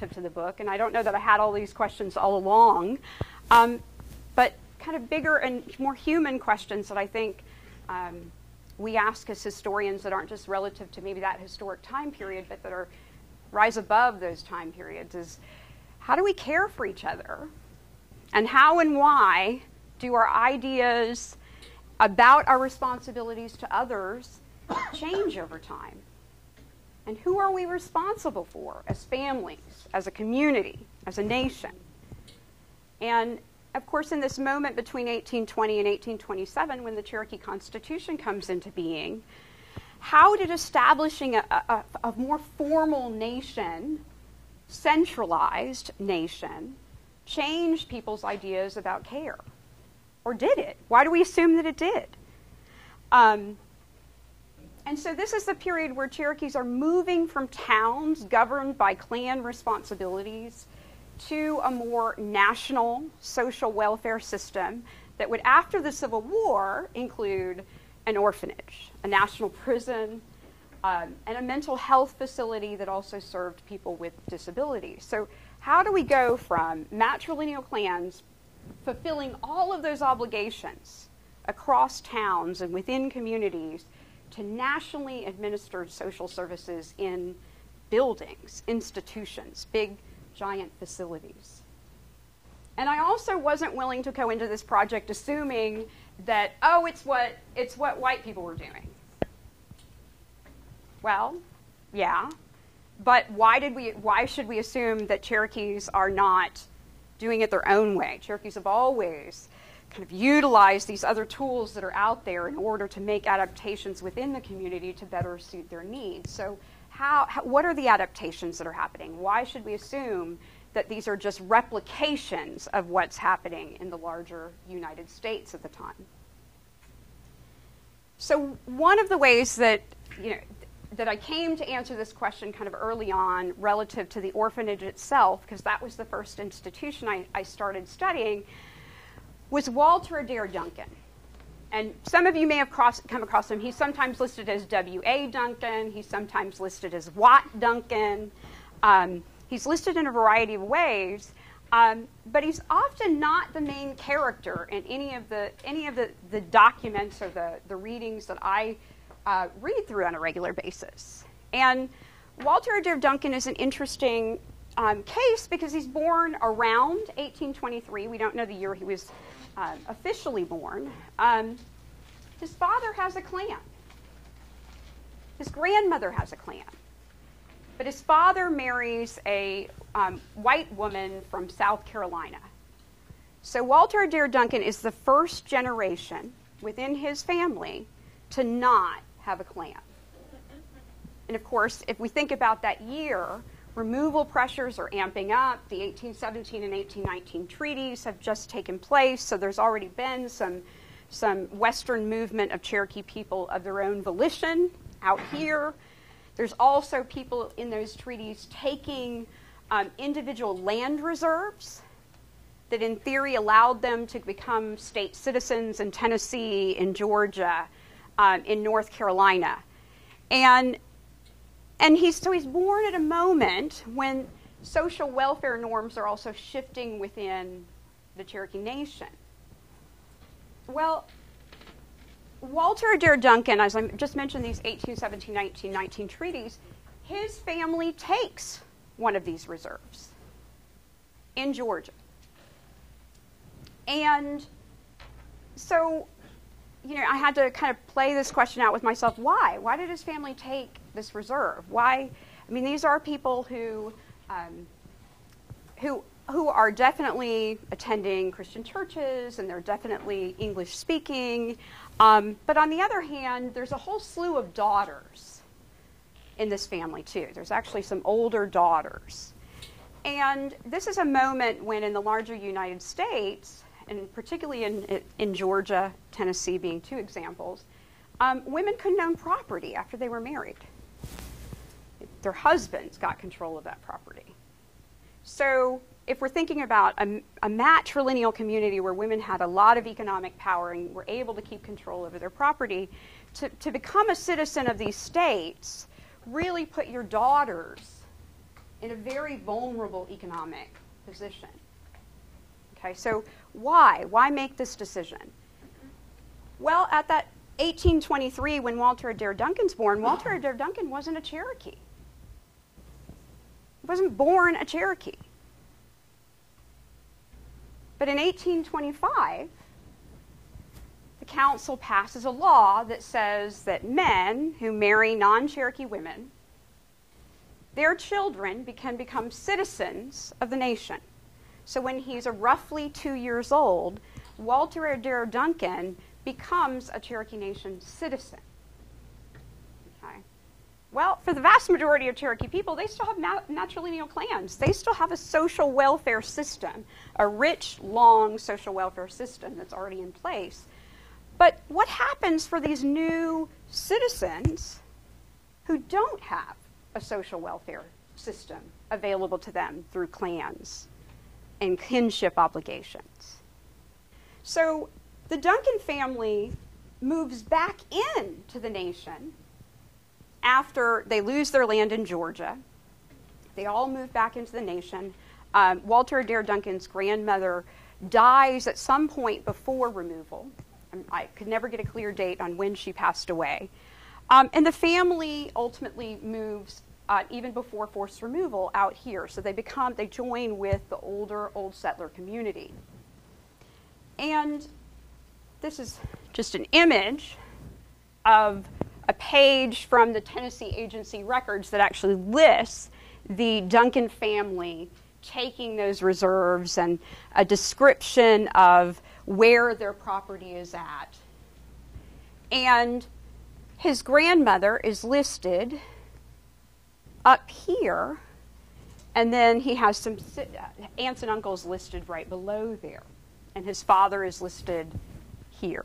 relative to the book, and I don't know that I had all these questions all along, um, but kind of bigger and more human questions that I think um, we ask as historians that aren't just relative to maybe that historic time period, but that are rise above those time periods is how do we care for each other? And how and why do our ideas about our responsibilities to others change over time? And who are we responsible for as families, as a community, as a nation? And of course, in this moment between 1820 and 1827, when the Cherokee Constitution comes into being, how did establishing a, a, a more formal nation, centralized nation, change people's ideas about care? Or did it? Why do we assume that it did? Um, and so this is the period where Cherokees are moving from towns governed by clan responsibilities to a more national social welfare system that would, after the Civil War, include an orphanage, a national prison, um, and a mental health facility that also served people with disabilities. So, how do we go from matrilineal clans fulfilling all of those obligations across towns and within communities to nationally administered social services in buildings, institutions, big giant facilities. And I also wasn't willing to go into this project assuming that, oh, it's what, it's what white people were doing. Well, yeah. But why, did we, why should we assume that Cherokees are not doing it their own way? Cherokees have always kind of utilize these other tools that are out there in order to make adaptations within the community to better suit their needs. So how, how, what are the adaptations that are happening? Why should we assume that these are just replications of what's happening in the larger United States at the time? So one of the ways that you know that I came to answer this question kind of early on relative to the orphanage itself, because that was the first institution I, I started studying, was Walter Adair Duncan and some of you may have come across him. He's sometimes listed as W.A. Duncan, he's sometimes listed as Watt Duncan. Um, he's listed in a variety of ways, um, but he's often not the main character in any of the, any of the, the documents or the, the readings that I uh, read through on a regular basis. And Walter Adair Duncan is an interesting um, case because he's born around 1823. We don't know the year he was uh, officially born, um, his father has a clan. His grandmother has a clan. But his father marries a um, white woman from South Carolina. So Walter Adair Duncan is the first generation within his family to not have a clan. And of course, if we think about that year, removal pressures are amping up. The 1817 and 1819 treaties have just taken place, so there's already been some, some Western movement of Cherokee people of their own volition out here. There's also people in those treaties taking um, individual land reserves that, in theory, allowed them to become state citizens in Tennessee, in Georgia, um, in North Carolina. And and he's, so he's born at a moment when social welfare norms are also shifting within the Cherokee Nation. Well, Walter Adair Duncan, as I just mentioned, these 1817, 1919 treaties, his family takes one of these reserves in Georgia. And so you know, I had to kind of play this question out with myself. Why? Why did his family take this reserve? Why? I mean, these are people who, um, who, who are definitely attending Christian churches and they're definitely English speaking. Um, but on the other hand, there's a whole slew of daughters in this family too. There's actually some older daughters. And this is a moment when, in the larger United States, and particularly in, in Georgia, Tennessee being two examples, um, women couldn't own property after they were married. Their husbands got control of that property. So, if we're thinking about a, a matrilineal community where women had a lot of economic power and were able to keep control over their property, to, to become a citizen of these states really put your daughters in a very vulnerable economic position. Okay, so why? Why make this decision? Well, at that 1823, when Walter Adair Duncan's born, Walter Adair Duncan wasn't a Cherokee. Wasn't born a Cherokee. But in 1825, the council passes a law that says that men who marry non Cherokee women, their children can become citizens of the nation. So when he's roughly two years old, Walter Adair Duncan becomes a Cherokee Nation citizen. Well, for the vast majority of Cherokee people, they still have matrilineal clans. They still have a social welfare system, a rich, long social welfare system that's already in place. But what happens for these new citizens who don't have a social welfare system available to them through clans and kinship obligations? So the Duncan family moves back into the nation after they lose their land in Georgia. They all move back into the nation. Um, Walter Adair Duncan's grandmother dies at some point before removal. I could never get a clear date on when she passed away. Um, and the family ultimately moves uh, even before forced removal out here. So they become, they join with the older, old settler community. And this is just an image of a page from the Tennessee Agency records that actually lists the Duncan family taking those reserves and a description of where their property is at. And his grandmother is listed up here, and then he has some uh, aunts and uncles listed right below there. And his father is listed here.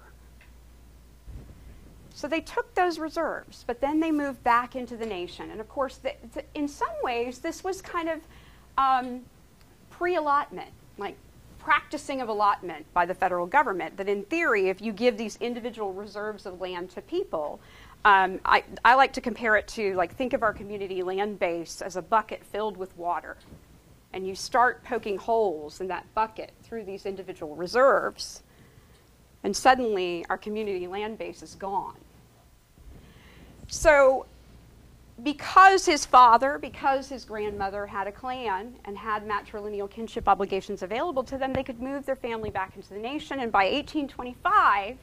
So they took those reserves, but then they moved back into the nation. And of course, the, the, in some ways, this was kind of um, pre allotment, like practicing of allotment by the federal government. That in theory, if you give these individual reserves of land to people, um, I, I like to compare it to like think of our community land base as a bucket filled with water. And you start poking holes in that bucket through these individual reserves and suddenly our community land base is gone. So, because his father, because his grandmother had a clan and had matrilineal kinship obligations available to them, they could move their family back into the nation. And by 1825,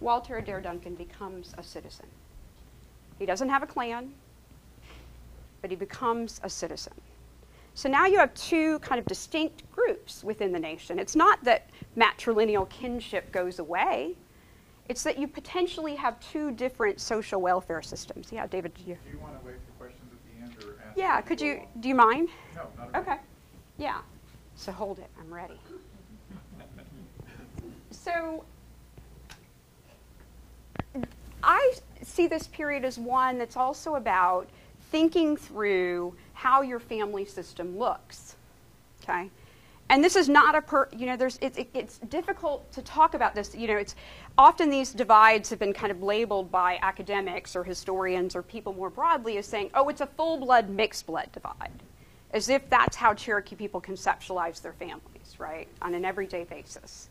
Walter Adair Duncan becomes a citizen. He doesn't have a clan, but he becomes a citizen. So now you have two kind of distinct groups within the nation. It's not that matrilineal kinship goes away. It's that you potentially have two different social welfare systems. Yeah, David, do you? Do you want to wait for questions at the end or ask? Yeah, could you? Do you mind? No, not at all. Okay. Yeah. So hold it. I'm ready. so I see this period as one that's also about thinking through how your family system looks. Okay? And this is not a per, you know, there's, it's, it, it's difficult to talk about this. You know, it's often these divides have been kind of labeled by academics or historians or people more broadly as saying, oh, it's a full blood, mixed blood divide, as if that's how Cherokee people conceptualize their families, right, on an everyday basis.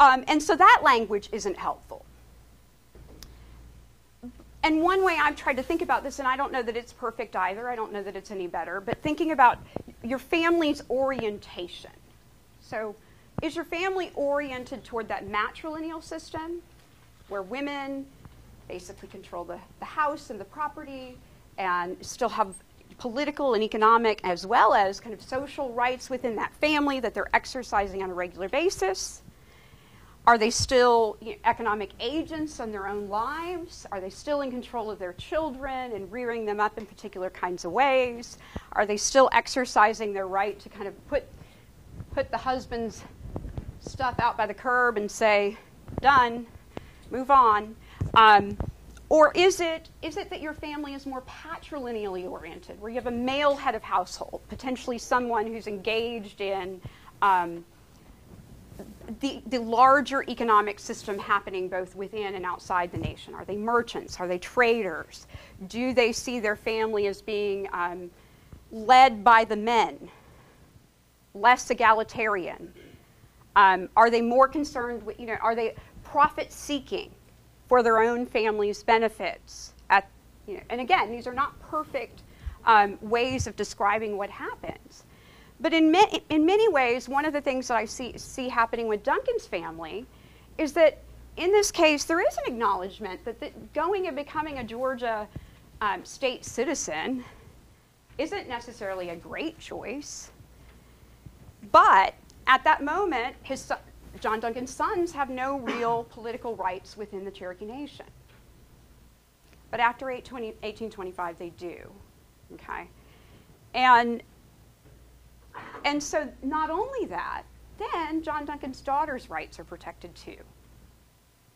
Um, and so that language isn't helpful and one way I've tried to think about this, and I don't know that it's perfect either, I don't know that it's any better, but thinking about your family's orientation. So, is your family oriented toward that matrilineal system where women basically control the, the house and the property and still have political and economic as well as kind of social rights within that family that they're exercising on a regular basis? Are they still economic agents in their own lives? Are they still in control of their children and rearing them up in particular kinds of ways? Are they still exercising their right to kind of put, put the husband's stuff out by the curb and say, done, move on? Um, or is it, is it that your family is more patrilineally oriented, where you have a male head of household, potentially someone who's engaged in um, the, the larger economic system happening both within and outside the nation? Are they merchants? Are they traders? Do they see their family as being um, led by the men, less egalitarian? Um, are they more concerned with, you know, are they profit seeking for their own family's benefits? At, you know, and again, these are not perfect um, ways of describing what happens. But in, ma- in many ways, one of the things that I see, see happening with Duncan's family is that in this case, there is an acknowledgement that the, going and becoming a Georgia um, state citizen isn't necessarily a great choice. But at that moment, his son, John Duncan's sons have no real political rights within the Cherokee Nation. But after 1825, they do. Okay? And, and so, not only that, then John Duncan's daughter's rights are protected too.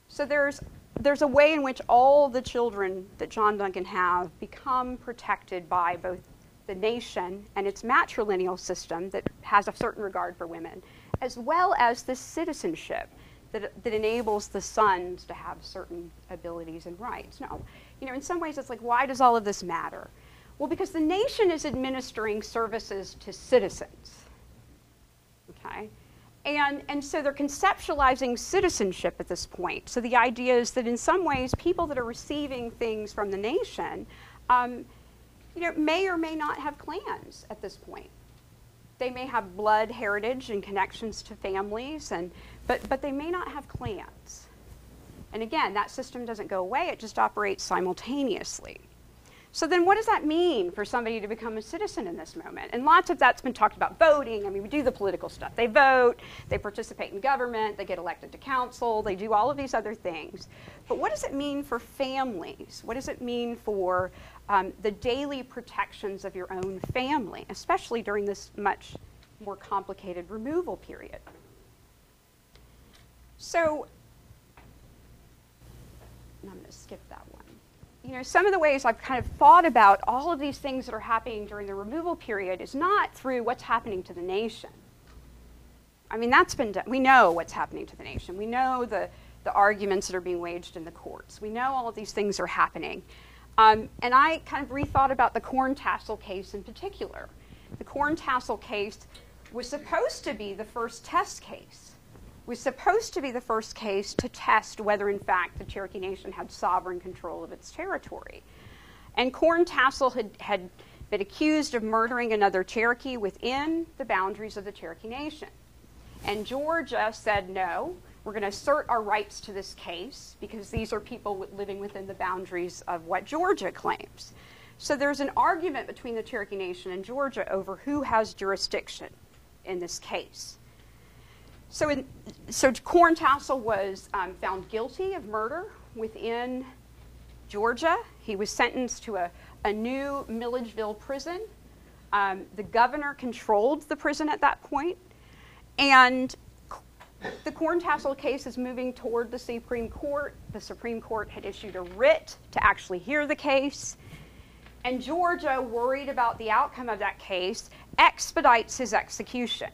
So there's, there's a way in which all the children that John Duncan have become protected by both the nation and its matrilineal system that has a certain regard for women, as well as the citizenship that, that enables the sons to have certain abilities and rights. Now, you know, in some ways it's like, why does all of this matter? Well, because the nation is administering services to citizens. Okay? And, and so they're conceptualizing citizenship at this point. So the idea is that in some ways, people that are receiving things from the nation, um, you know, may or may not have clans at this point. They may have blood heritage and connections to families, and, but, but they may not have clans. And again, that system doesn't go away, it just operates simultaneously. So then what does that mean for somebody to become a citizen in this moment? And lots of that's been talked about voting. I mean, we do the political stuff. They vote, they participate in government, they get elected to council, they do all of these other things. But what does it mean for families? What does it mean for um, the daily protections of your own family, especially during this much more complicated removal period? So, I'm going to skip that one you know, some of the ways I've kind of thought about all of these things that are happening during the removal period is not through what's happening to the nation. I mean, that's been done. We know what's happening to the nation. We know the, the arguments that are being waged in the courts. We know all of these things are happening. Um, and I kind of rethought about the corn tassel case in particular. The corn tassel case was supposed to be the first test case was supposed to be the first case to test whether, in fact, the Cherokee Nation had sovereign control of its territory. And Corn Tassel had, had been accused of murdering another Cherokee within the boundaries of the Cherokee Nation. And Georgia said, no, we're going to assert our rights to this case because these are people living within the boundaries of what Georgia claims. So there's an argument between the Cherokee Nation and Georgia over who has jurisdiction in this case. So, in, so Corn Tassel was um, found guilty of murder within Georgia. He was sentenced to a, a new Milledgeville prison. Um, the governor controlled the prison at that point, and the Corn Tassel case is moving toward the Supreme Court. The Supreme Court had issued a writ to actually hear the case. And Georgia, worried about the outcome of that case, expedites his execution.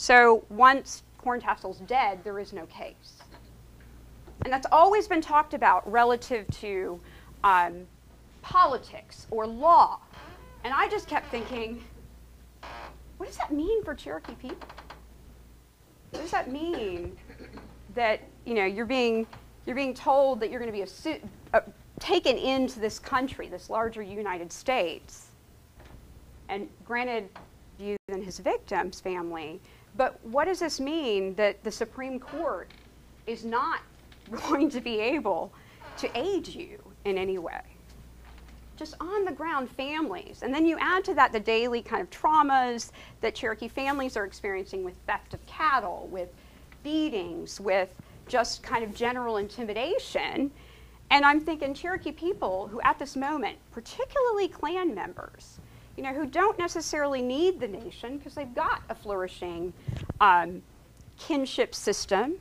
So once Corn Tassel's dead, there is no case. And that's always been talked about relative to um, politics or law. And I just kept thinking, what does that mean for Cherokee people? What does that mean that you know you're being you're being told that you're going to be a, uh, taken into this country, this larger United States, and granted you than his victim's family, but what does this mean that the Supreme Court is not going to be able to aid you in any way? Just on the ground families. And then you add to that the daily kind of traumas that Cherokee families are experiencing with theft of cattle, with beatings, with just kind of general intimidation. And I'm thinking Cherokee people who, at this moment, particularly clan members, you know, who don't necessarily need the nation because they've got a flourishing um, kinship system.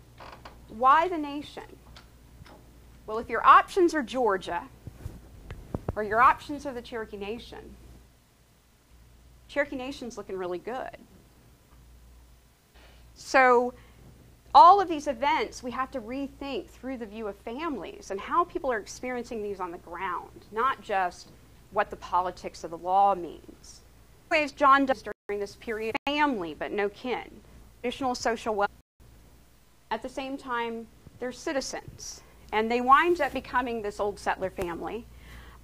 Why the nation? Well, if your options are Georgia or your options are the Cherokee Nation, Cherokee Nation's looking really good. So, all of these events we have to rethink through the view of families and how people are experiencing these on the ground, not just what the politics of the law means. Ways John does during this period family but no kin, traditional social welfare. At the same time, they're citizens, and they wind up becoming this old settler family.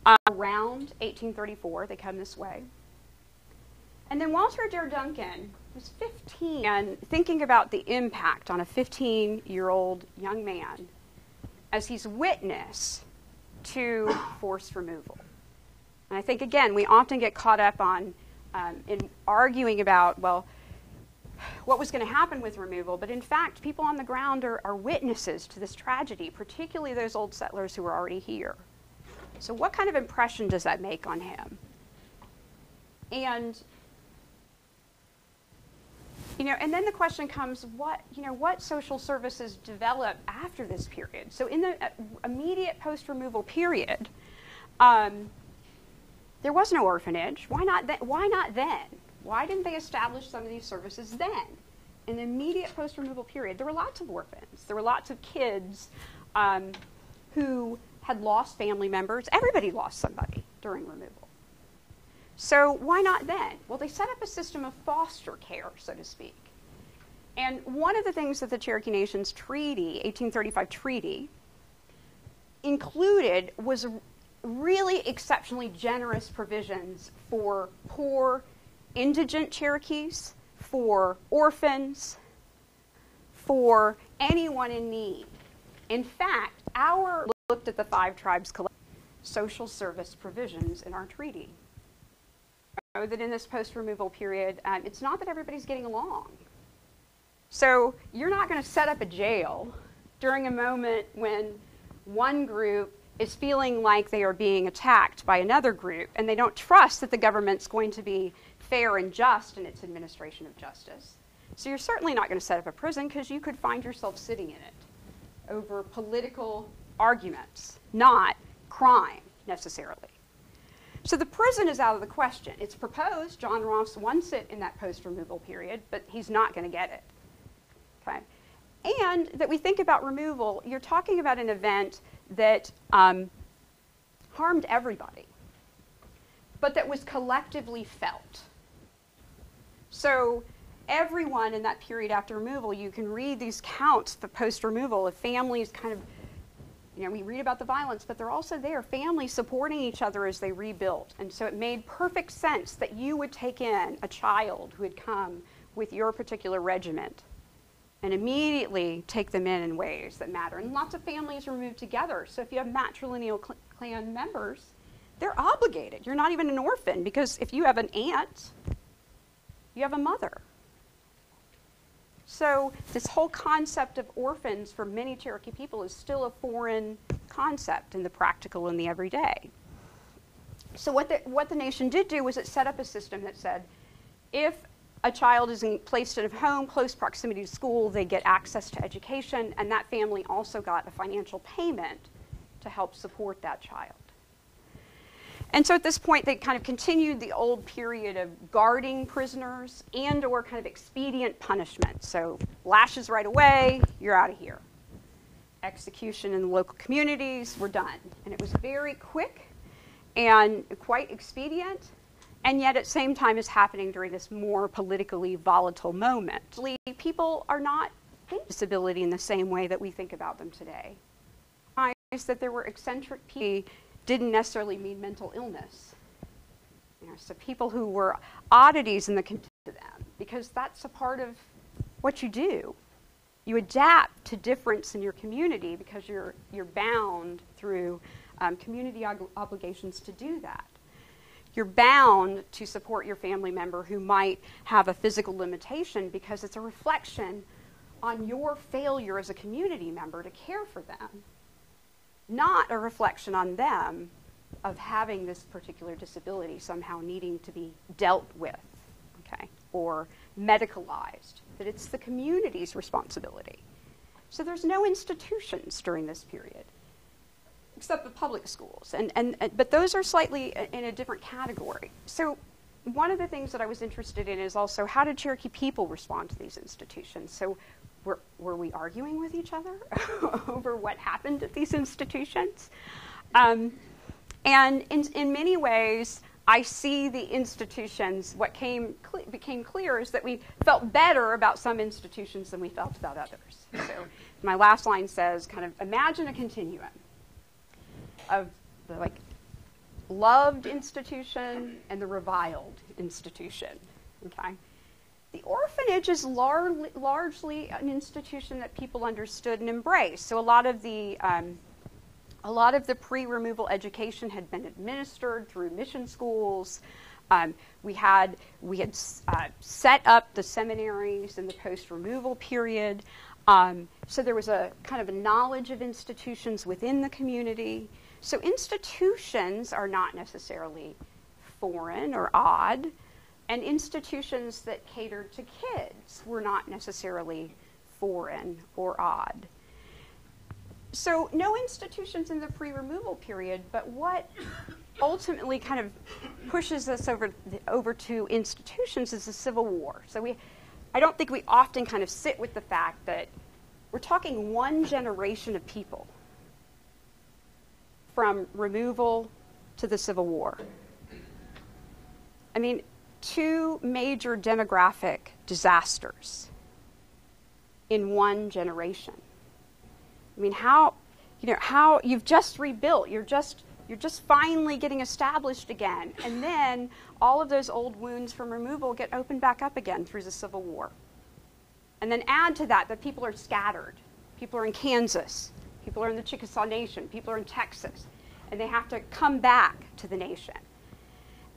Uh, around 1834, they come this way. And then Walter Adair Duncan was 15 and thinking about the impact on a 15 year old young man as he's witness to forced removal. And I think, again, we often get caught up on um, in arguing about, well, what was going to happen with removal, but in fact, people on the ground are, are witnesses to this tragedy, particularly those old settlers who were already here. So, what kind of impression does that make on him? And you know, and then the question comes, what you know, what social services develop after this period? So, in the uh, immediate post-removal period, um, there was no orphanage. Why not? Th- why not then? Why didn't they establish some of these services then? In the immediate post-removal period, there were lots of orphans. There were lots of kids um, who had lost family members. Everybody lost somebody during removal. So why not then? Well, they set up a system of foster care, so to speak. And one of the things that the Cherokee Nations Treaty, 1835 Treaty, included was really exceptionally generous provisions for poor indigent Cherokees, for orphans, for anyone in need. In fact, our looked at the five tribes social service provisions in our treaty. I Know that in this post-removal period, um, it's not that everybody's getting along. So you're not going to set up a jail during a moment when one group is feeling like they are being attacked by another group and they don't trust that the government's going to be fair and just in its administration of justice. So you're certainly not going to set up a prison because you could find yourself sitting in it over political arguments, not crime necessarily. So the prison is out of the question. It's proposed John Ross wants it in that post removal period, but he's not going to get it. Okay? And that we think about removal, you're talking about an event that um, harmed everybody, but that was collectively felt. So everyone in that period after removal, you can read these counts, the post removal of families kind of, you know, we read about the violence, but they're also there, families supporting each other as they rebuilt. And so it made perfect sense that you would take in a child who had come with your particular regiment and immediately take them in in ways that matter. And lots of families are moved together. So if you have matrilineal cl- clan members, they're obligated. You're not even an orphan because if you have an aunt, you have a mother. So this whole concept of orphans for many Cherokee people is still a foreign concept in the practical and the everyday. So what the, what the nation did do was it set up a system that said if a child is in, placed in a home, close proximity to school, they get access to education, and that family also got a financial payment to help support that child. And so at this point, they kind of continued the old period of guarding prisoners and or kind of expedient punishment. So lashes right away, you're out of here. Execution in the local communities, we're done. And it was very quick and quite expedient and yet at the same time is happening during this more politically volatile moment. People are not thinking disability in the same way that we think about them today. Is that there were eccentric people didn't necessarily mean mental illness. You know, so people who were oddities in the community to them, because that's a part of what you do. You adapt to difference in your community because you're you're bound through um, community ob- obligations to do that you're bound to support your family member who might have a physical limitation because it's a reflection on your failure as a community member to care for them, not a reflection on them of having this particular disability somehow needing to be dealt with, okay, or medicalized, that it's the community's responsibility. So there's no institutions during this period except the public schools. And, and, and, but those are slightly in a different category. So one of the things that I was interested in is also how did Cherokee people respond to these institutions? So were, were we arguing with each other over what happened at these institutions? Um, And in, in many ways, I see the institutions, what came, became clear is that we felt better about some institutions than we felt about others. So my last line says, kind of imagine a continuum of the like loved institution and the reviled institution. Okay? The orphanage is lar- largely an institution that people understood and embraced. So a lot of the um, a lot of the pre-removal education had been administered through mission schools. Um, we had we had uh, set up the seminaries in the post-removal period. Um, so there was a kind of a knowledge of institutions within the community. So institutions are not necessarily foreign or odd and institutions that catered to kids were not necessarily foreign or odd. So, no institutions in the pre removal period, but what ultimately kind of pushes us over, the, over to institutions is the Civil War. So, we, I don't think we often kind of sit with the fact that we're talking one generation of people from removal to the Civil War. I mean, two major demographic disasters in one generation. I mean, how, you know, how you've just rebuilt, you're just, you're just finally getting established again. And then all of those old wounds from removal get opened back up again through the Civil War. And then add to that that people are scattered. People are in Kansas, people are in the Chickasaw Nation, people are in Texas, and they have to come back to the nation.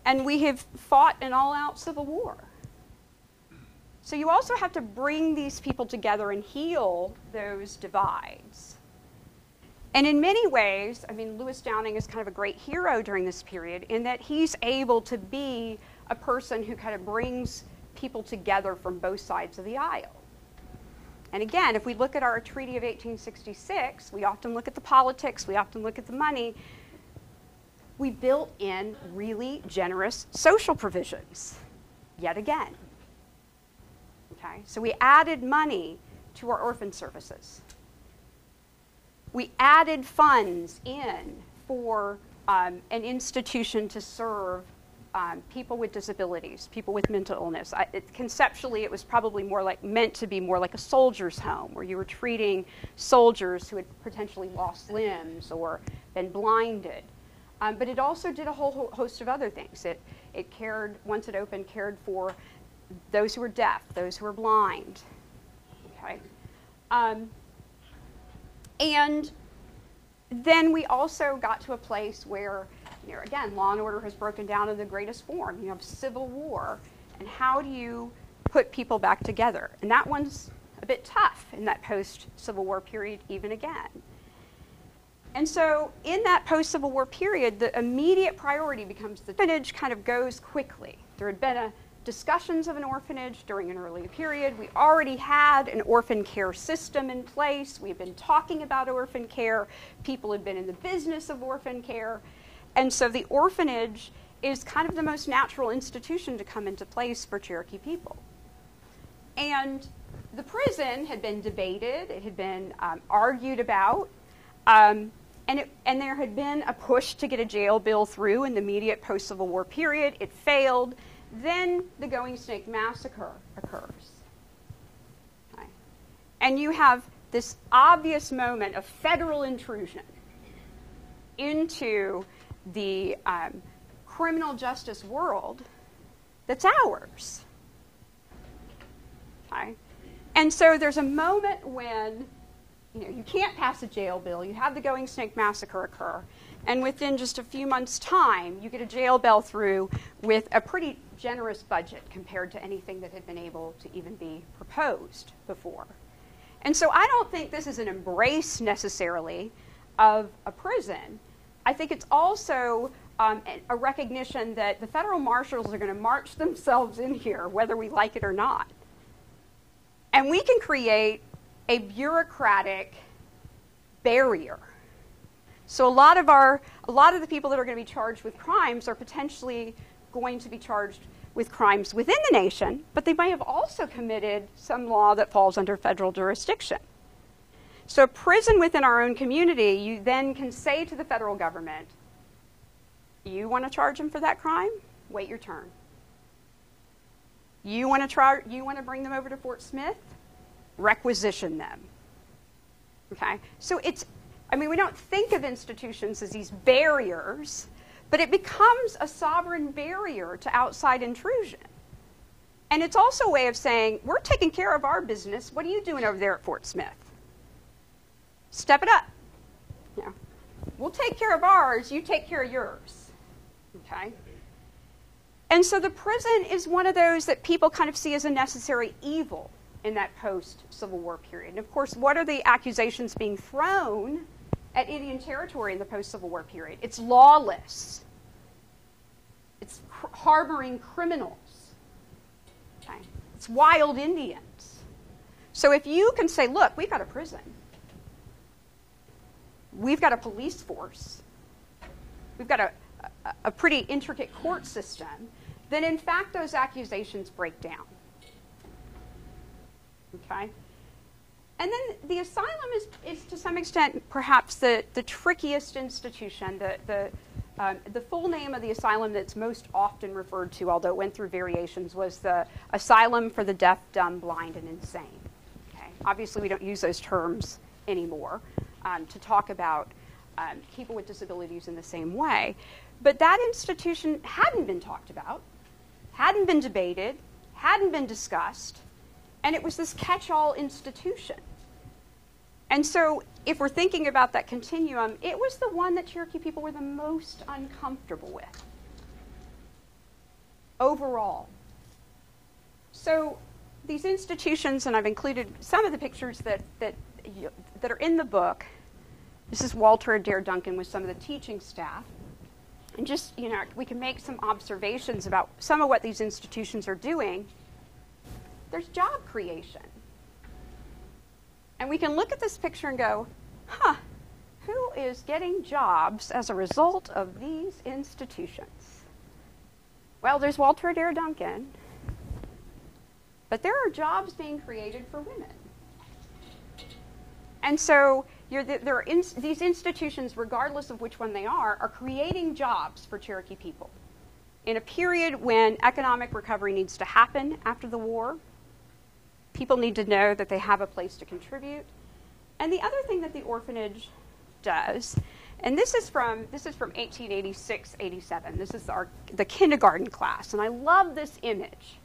And we have fought an all out civil war. So you also have to bring these people together and heal those divides. And in many ways, I mean, Lewis Downing is kind of a great hero during this period in that he's able to be a person who kind of brings people together from both sides of the aisle. And again, if we look at our Treaty of 1866, we often look at the politics, we often look at the money, we built in really generous social provisions, yet again. Okay, so we added money to our orphan services. We added funds in for um, an institution to serve um, people with disabilities, people with mental illness. I, it, conceptually, it was probably more like meant to be more like a soldier's home, where you were treating soldiers who had potentially lost limbs or been blinded. Um, but it also did a whole host of other things. It, it cared, once it opened, cared for those who were deaf, those who were blind. Okay? Um, and then we also got to a place where, you know, again, law and order has broken down in the greatest form. You have civil war, and how do you put people back together? And that one's a bit tough in that post Civil War period, even again. And so, in that post Civil War period, the immediate priority becomes the orphanage kind of goes quickly. There had been discussions of an orphanage during an earlier period. We already had an orphan care system in place. We've been talking about orphan care. People had been in the business of orphan care. And so the orphanage is kind of the most natural institution to come into place for Cherokee people. And the prison had been debated, it had been um, argued about. Um, and, it, and there had been a push to get a jail bill through in the immediate post Civil War period. It failed. Then the Going Snake Massacre occurs. Okay. And you have this obvious moment of federal intrusion into the um, criminal justice world that's ours. Okay. And so there's a moment when you know, you can't pass a jail bill. You have the Going Snake Massacre occur. And within just a few months' time, you get a jail bill through with a pretty generous budget compared to anything that had been able to even be proposed before. And so I don't think this is an embrace necessarily of a prison. I think it's also um, a recognition that the federal marshals are going to march themselves in here, whether we like it or not. And we can create a bureaucratic barrier. So a lot of our a lot of the people that are going to be charged with crimes are potentially going to be charged with crimes within the nation, but they may have also committed some law that falls under federal jurisdiction. So a prison within our own community, you then can say to the federal government, You want to charge them for that crime? Wait your turn. You want to try you want to bring them over to Fort Smith? Requisition them. Okay? So it's I mean, we don't think of institutions as these barriers, but it becomes a sovereign barrier to outside intrusion. And it's also a way of saying, we're taking care of our business. What are you doing over there at Fort Smith? Step it up. Yeah. We'll take care of ours, you take care of yours. Okay? And so the prison is one of those that people kind of see as a necessary evil in that post Civil War period. And of course, what are the accusations being thrown at Indian Territory in the post Civil War period? It's lawless, it's cr- harboring criminals, okay? it's wild Indians. So if you can say, look, we've got a prison, we've got a police force, we've got a, a, a pretty intricate court system, then in fact those accusations break down. Okay? And then the asylum is, is to some extent perhaps the, the trickiest institution. The, the, um, the full name of the asylum that's most often referred to, although it went through variations, was the Asylum for the Deaf, Dumb, Blind, and Insane. Okay? Obviously, we don't use those terms anymore um, to talk about um, people with disabilities in the same way. But that institution hadn't been talked about, hadn't been debated, hadn't been discussed, and it was this catch all institution. And so, if we're thinking about that continuum, it was the one that Cherokee people were the most uncomfortable with overall. So, these institutions, and I've included some of the pictures that, that, that are in the book. This is Walter Adair Duncan with some of the teaching staff. And just, you know, we can make some observations about some of what these institutions are doing. There's job creation. And we can look at this picture and go, huh, who is getting jobs as a result of these institutions? Well, there's Walter Adair Duncan, but there are jobs being created for women. And so there are in, these institutions, regardless of which one they are, are creating jobs for Cherokee people. In a period when economic recovery needs to happen after the war, people need to know that they have a place to contribute. And the other thing that the orphanage does, and this is from this is from 1886, 87. This is our the kindergarten class, and I love this image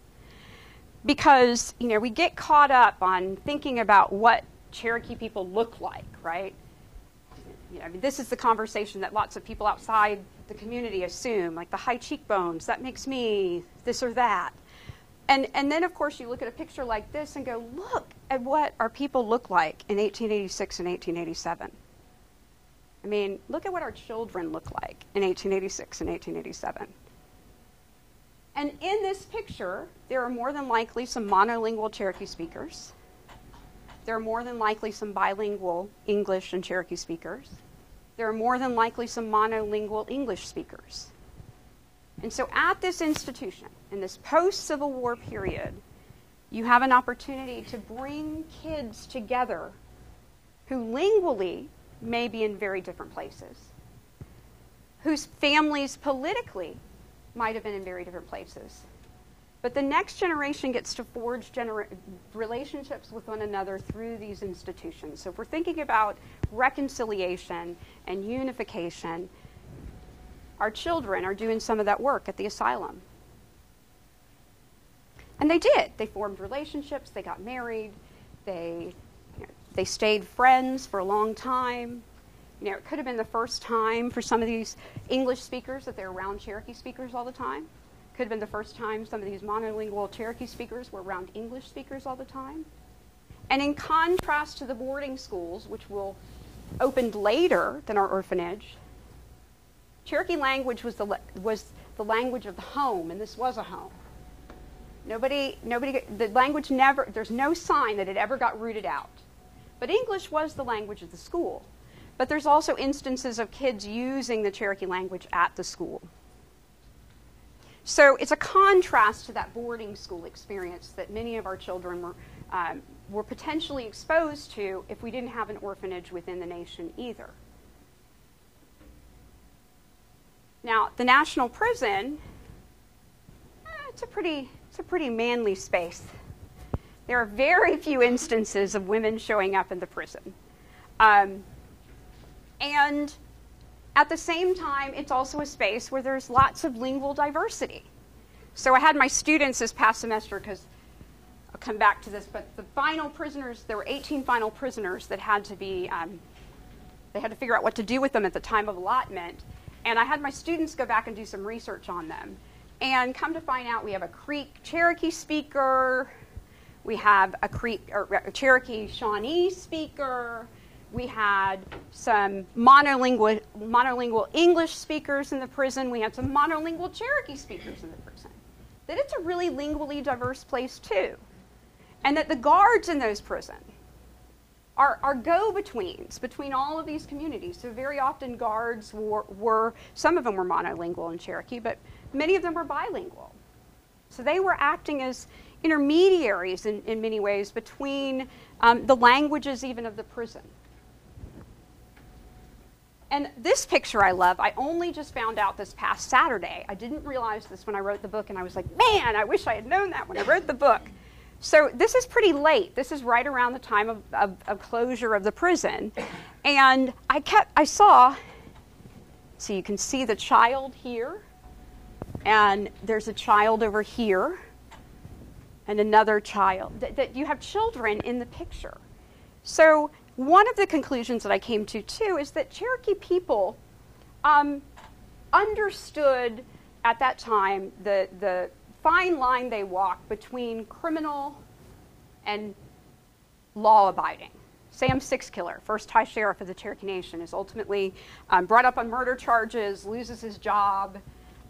because you know we get caught up on thinking about what Cherokee people look like, right? You know, I mean, this is the conversation that lots of people outside the community assume, like the high cheekbones, that makes me this or that. And, and then, of course, you look at a picture like this and go, look at what our people look like in 1886 and 1887. I mean, look at what our children look like in 1886 and 1887. And in this picture, there are more than likely some monolingual Cherokee speakers. There are more than likely some bilingual English and Cherokee speakers. There are more than likely some monolingual English speakers. And so at this institution, in this post Civil War period, you have an opportunity to bring kids together who lingually may be in very different places, whose families politically might have been in very different places. But the next generation gets to forge relationships with one another through these institutions. So if we're thinking about reconciliation and unification, our children are doing some of that work at the asylum. And they did. They formed relationships, they got married, they, you know, they stayed friends for a long time. You know, it could have been the first time for some of these English speakers that they're around Cherokee speakers all the time. Could have been the first time some of these monolingual Cherokee speakers were around English speakers all the time. And in contrast to the boarding schools, which will opened later than our orphanage, Cherokee language was the, was the language of the home, and this was a home. Nobody, nobody, the language never, there's no sign that it ever got rooted out. But English was the language of the school. But there's also instances of kids using the Cherokee language at the school. So it's a contrast to that boarding school experience that many of our children were, um, were potentially exposed to if we didn't have an orphanage within the nation either. Now, the National Prison, eh, it's a pretty, it's a pretty manly space. There are very few instances of women showing up in the prison. Um, and at the same time, it's also a space where there's lots of lingual diversity. So I had my students this past semester, because I'll come back to this, but the final prisoners, there were 18 final prisoners that had to be, um, they had to figure out what to do with them at the time of allotment. And I had my students go back and do some research on them. And come to find out, we have a Creek Cherokee speaker, we have a Creek or a Cherokee Shawnee speaker, we had some monolingual, monolingual English speakers in the prison. We had some monolingual Cherokee speakers in the prison. That it's a really lingually diverse place, too. And that the guards in those prisons are, are go betweens between all of these communities. So, very often, guards were, were, some of them were monolingual in Cherokee, but many of them were bilingual. So, they were acting as intermediaries in, in many ways between um, the languages, even of the prison. And this picture I love, I only just found out this past Saturday. I didn't realize this when I wrote the book, and I was like, man, I wish I had known that when I wrote the book. So this is pretty late. This is right around the time of, of, of closure of the prison. And I kept, I saw, so you can see the child here, and there's a child over here, and another child. That, that you have children in the picture. So one of the conclusions that I came to too is that Cherokee people um, understood at that time the, the fine line they walked between criminal and law abiding. Sam Sixkiller, first High Sheriff of the Cherokee Nation, is ultimately um, brought up on murder charges, loses his job.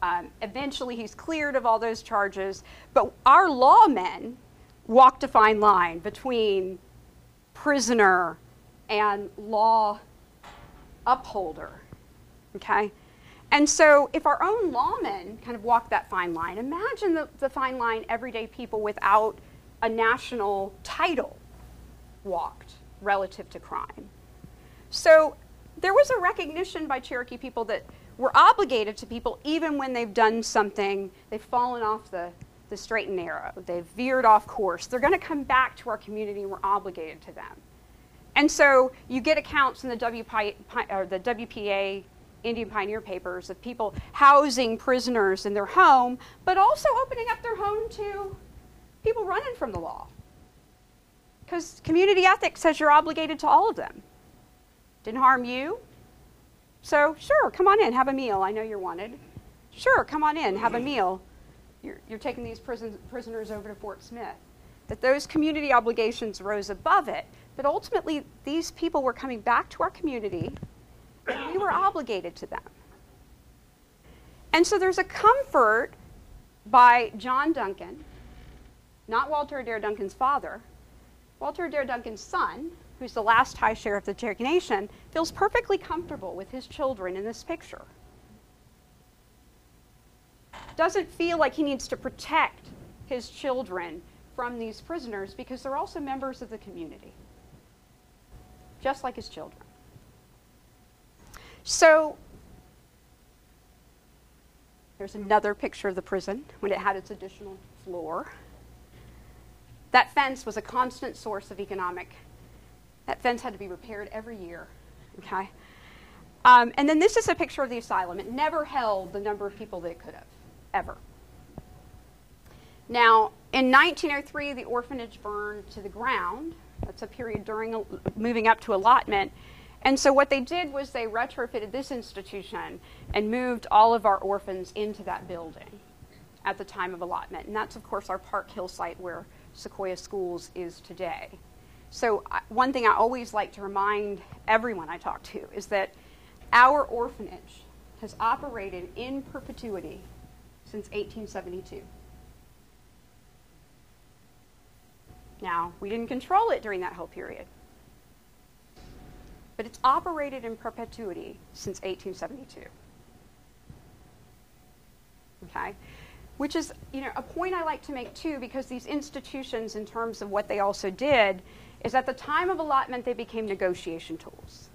Um, eventually, he's cleared of all those charges. But our lawmen walked a fine line between prisoner and law upholder. Okay? And so, if our own lawmen kind of walk that fine line, imagine the, the fine line everyday people without a national title walked relative to crime. So, there was a recognition by Cherokee people that we're obligated to people even when they've done something, they've fallen off the, the straight and narrow, they've veered off course. They're going to come back to our community and we're obligated to them. And so you get accounts in the, WPI, the WPA Indian Pioneer Papers of people housing prisoners in their home, but also opening up their home to people running from the law. Because community ethics says you're obligated to all of them. Didn't harm you. So, sure, come on in, have a meal. I know you're wanted. Sure, come on in, have a meal. You're, you're taking these prison, prisoners over to Fort Smith. That those community obligations rose above it. But ultimately, these people were coming back to our community, and we were obligated to them. And so there's a comfort by John Duncan, not Walter Adair Duncan's father. Walter Adair Duncan's son, who's the last High Sheriff of the Cherokee Nation, feels perfectly comfortable with his children in this picture. Doesn't feel like he needs to protect his children from these prisoners because they're also members of the community just like his children. So there's another picture of the prison when it had its additional floor. That fence was a constant source of economic. That fence had to be repaired every year. Okay. Um, and then this is a picture of the asylum. It never held the number of people that it could have, ever. Now, in 1903, the orphanage burned to the ground that's a period during moving up to allotment. And so what they did was they retrofitted this institution and moved all of our orphans into that building at the time of allotment. And that's, of course, our Park Hill site where Sequoyah Schools is today. So, one thing I always like to remind everyone I talk to is that our orphanage has operated in perpetuity since 1872. Now, we didn't control it during that whole period. But it's operated in perpetuity since 1872. Okay? Which is, you know, a point I like to make too, because these institutions, in terms of what they also did, is at the time of allotment, they became negotiation tools.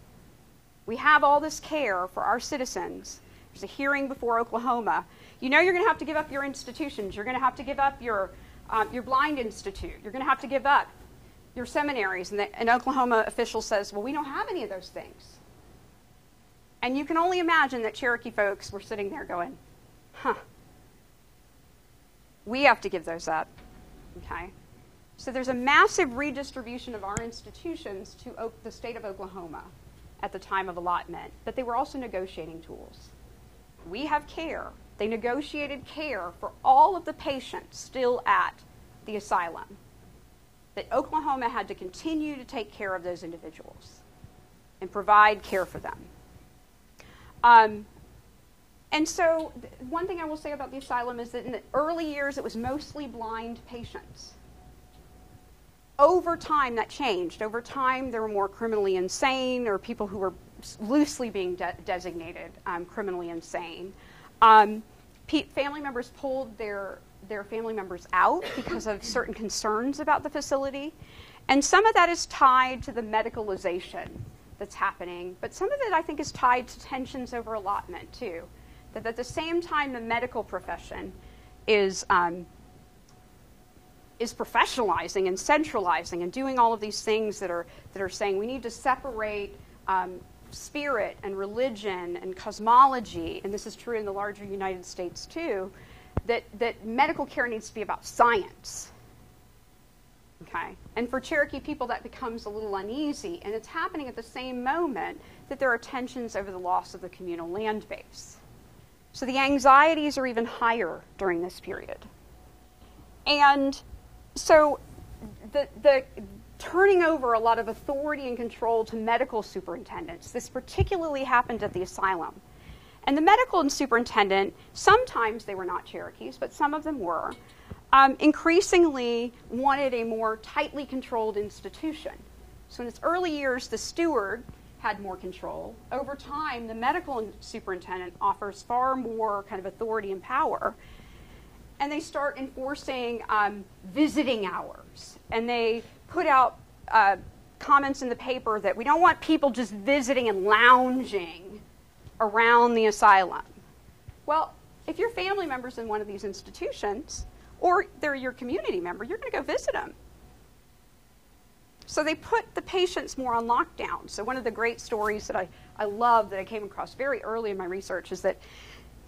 We have all this care for our citizens. there's a hearing before Oklahoma, you know you're going to have to give up your institutions. You're going to have to give up your, um, your blind institute. You're going to have to give up your seminaries. And an Oklahoma official says, well, we don't have any of those things. And you can only imagine that Cherokee folks were sitting there going, huh, we have to give those up. Okay? So there's a massive redistribution of our institutions to o- the state of Oklahoma at the time of allotment, but they were also negotiating tools. We have care. They negotiated care for all of the patients still at the asylum. That Oklahoma had to continue to take care of those individuals and provide care for them. Um, and so, th- one thing I will say about the asylum is that in the early years, it was mostly blind patients. Over time, that changed. Over time, there were more criminally insane or people who were loosely being de- designated um, criminally insane. Um, family members pulled their, their family members out because of certain concerns about the facility. And some of that is tied to the medicalization that's happening, but some of it I think is tied to tensions over allotment too. That at the same time, the medical profession is um, is professionalizing and centralizing and doing all of these things that are that are saying we need to separate um, spirit and religion and cosmology, and this is true in the larger United States too. That that medical care needs to be about science. Okay, and for Cherokee people, that becomes a little uneasy, and it's happening at the same moment that there are tensions over the loss of the communal land base. So the anxieties are even higher during this period. And so the, the turning over a lot of authority and control to medical superintendents, this particularly happened at the asylum. And the medical superintendent, sometimes they were not Cherokees, but some of them were, um, increasingly wanted a more tightly controlled institution. So in its early years, the steward had more control. Over time, the medical superintendent offers far more kind of authority and power. And they start enforcing um, visiting hours. And they put out uh, comments in the paper that we don't want people just visiting and lounging around the asylum. Well, if your family member's in one of these institutions, or they're your community member, you're going to go visit them. So they put the patients more on lockdown. So one of the great stories that I, I love that I came across very early in my research is that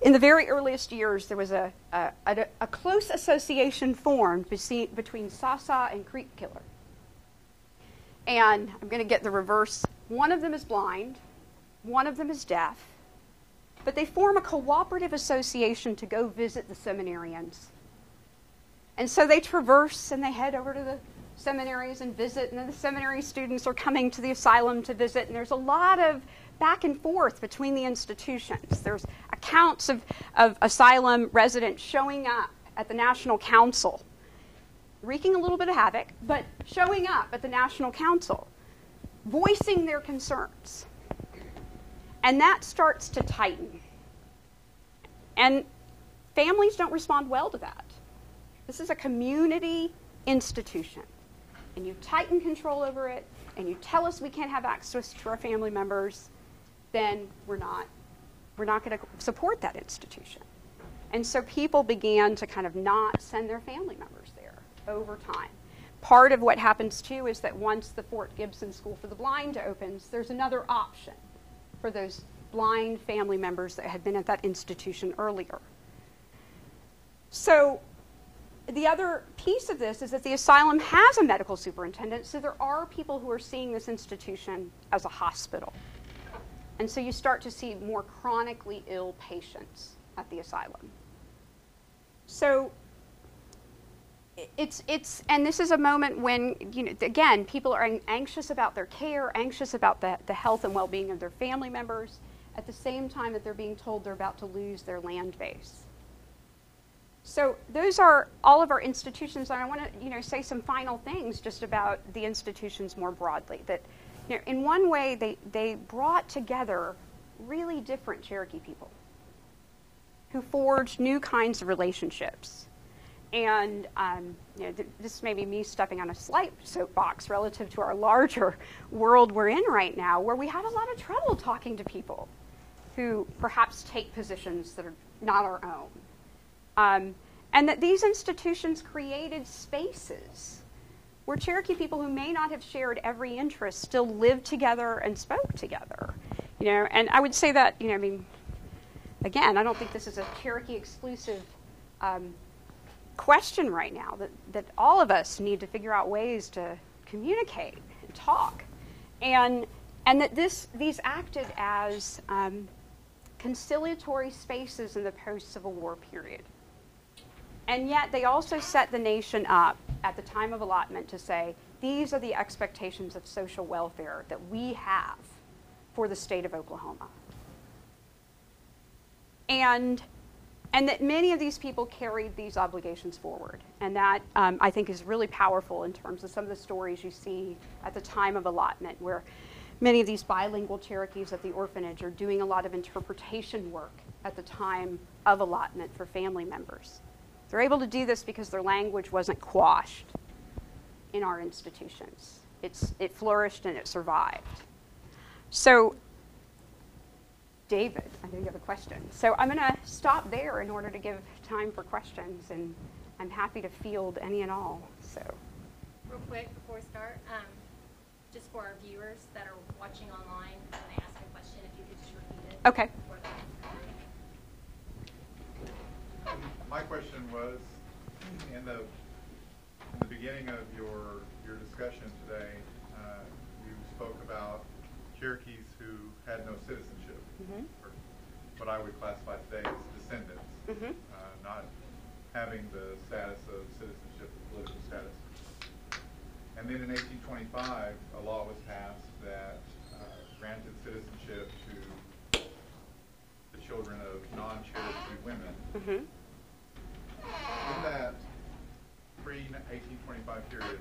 in the very earliest years, there was a, a, a, a close association formed between, Sasa and Creek Killer. And I'm going to get the reverse. One of them is blind, one of them is deaf, but they form a cooperative association to go visit the seminarians. And so they traverse and they head over to the seminaries and visit, and then the seminary students are coming to the asylum to visit, and there's a lot of back and forth between the institutions. There's accounts of, of asylum residents showing up at the National Council, wreaking a little bit of havoc, but showing up at the National Council, voicing their concerns. And that starts to tighten. And families don't respond well to that. This is a community institution. And you tighten control over it, and you tell us we can't have access to our family members, then we're not we're not going to support that institution. And so people began to kind of not send their family members over time. Part of what happens too is that once the Fort Gibson School for the Blind opens, there's another option for those blind family members that had been at that institution earlier. So the other piece of this is that the asylum has a medical superintendent, so there are people who are seeing this institution as a hospital. And so you start to see more chronically ill patients at the asylum. So it's, it's, and this is a moment when, you know, again, people are anxious about their care, anxious about the, the health and well being of their family members, at the same time that they're being told they're about to lose their land base. So those are all of our institutions, and I want to, you know, say some final things just about the institutions more broadly. That, you know, in one way, they, they brought together really different Cherokee people who forged new kinds of relationships. And um, you know, th- this may be me stepping on a slight soapbox relative to our larger world we're in right now, where we have a lot of trouble talking to people who perhaps take positions that are not our own. Um, and that these institutions created spaces where Cherokee people who may not have shared every interest still lived together and spoke together. You know, and I would say that, you know, I mean, again, I don't think this is a Cherokee exclusive um, question right now, that, that all of us need to figure out ways to communicate and talk. And, and that this, these acted as um, conciliatory spaces in the post Civil War period. And yet they also set the nation up at the time of allotment to say, these are the expectations of social welfare that we have for the state of Oklahoma. And, and that many of these people carried these obligations forward. And that um, I think is really powerful in terms of some of the stories you see at the time of allotment, where many of these bilingual Cherokees at the orphanage are doing a lot of interpretation work at the time of allotment for family members. They're able to do this because their language wasn't quashed in our institutions. It's, it flourished and it survived. So, David, I know you have a question. So I'm going to stop there in order to give time for questions, and I'm happy to field any and all. So, Real quick before we start, um, just for our viewers that are watching online, when they ask a question, if you could just repeat it. Okay. My question was, in the, in the beginning of your, your discussion today, uh, you spoke about Cherokees who had no citizenship, Mhm. what I would classify today as descendants, Mhm. uh, not having the status of citizenship, or political status. And then in 1825, a law was passed that uh, granted citizenship to the children of non-Cherokee women. hmm In that pre-1825 period,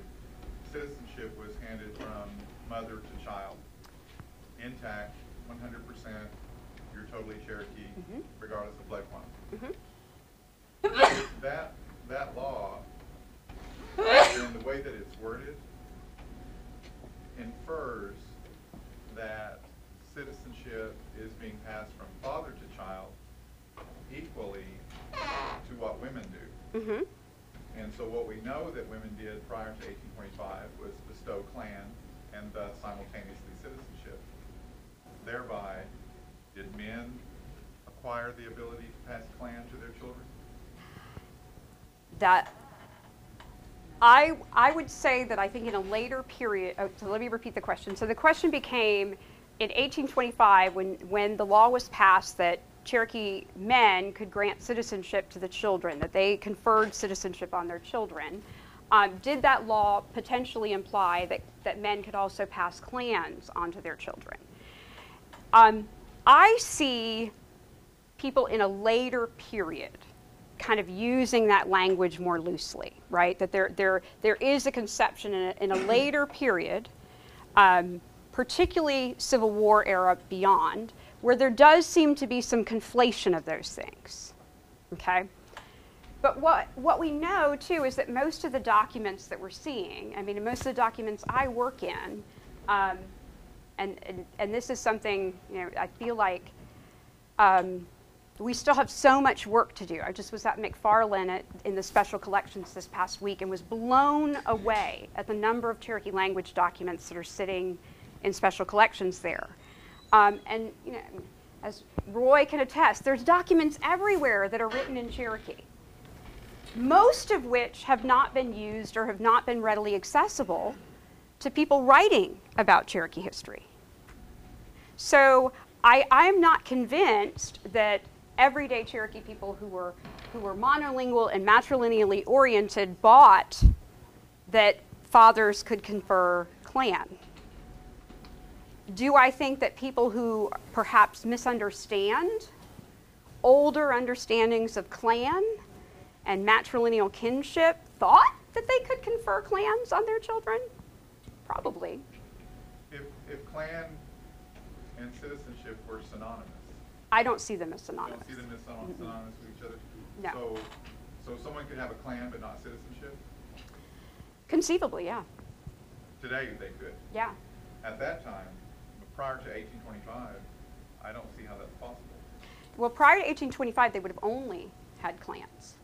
citizenship was handed from mother to child, intact, 100%, you're totally Cherokee, Mhm. regardless of blood quantum. hmm That, that law, and the way that it's worded, infers that citizenship is being passed from father to child equally to what women do. hmm And so what we know that women did prior to 1825 was bestow clan and thus simultaneously citizenship. Thereby, did men acquire the ability to pass clan to their children? That I I would say that I think in a later period. Oh, so let me repeat the question. So the question became in 1825 when when the law was passed that Cherokee men could grant citizenship to the children, that they conferred citizenship on their children. Um, did that law potentially imply that, that men could also pass clans onto their children? Um, I see people in a later period kind of using that language more loosely, right? That there, there, there is a conception in a, in a later period, um, particularly Civil War era beyond, where there does seem to be some conflation of those things, okay? But what, what we know too is that most of the documents that we're seeing, I mean, most of the documents I work in, um, and, and, and this is something, you know, I feel like um, we still have so much work to do. I just was at McFarlin at, in the special collections this past week and was blown away at the number of Cherokee language documents that are sitting in special collections there. Um, and, you know, as Roy can attest, there's documents everywhere that are written in Cherokee most of which have not been used or have not been readily accessible to people writing about Cherokee history. So I, I'm not convinced that everyday Cherokee people who were, who were monolingual and matrilineally oriented bought that fathers could confer clan. Do I think that people who perhaps misunderstand older understandings of clan and matrilineal kinship thought that they could confer clans on their children? Probably. If, if clan and citizenship were synonymous, I don't see them as you synonymous. don't see them as synon- synonymous with each other? No. So, so someone could have a clan but not citizenship? Conceivably, yeah. Today, they could. Yeah. At that time, prior to 1825, I don't see how that's possible. Well, prior to 1825, they would have only had clans.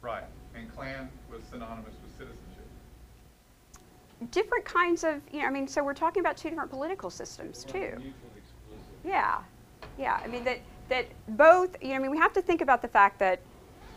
Right, and clan was synonymous with citizenship. Different kinds of, you know, I mean, so we're talking about two different political systems too. Yeah, yeah. I mean that that both. You know, I mean, we have to think about the fact that,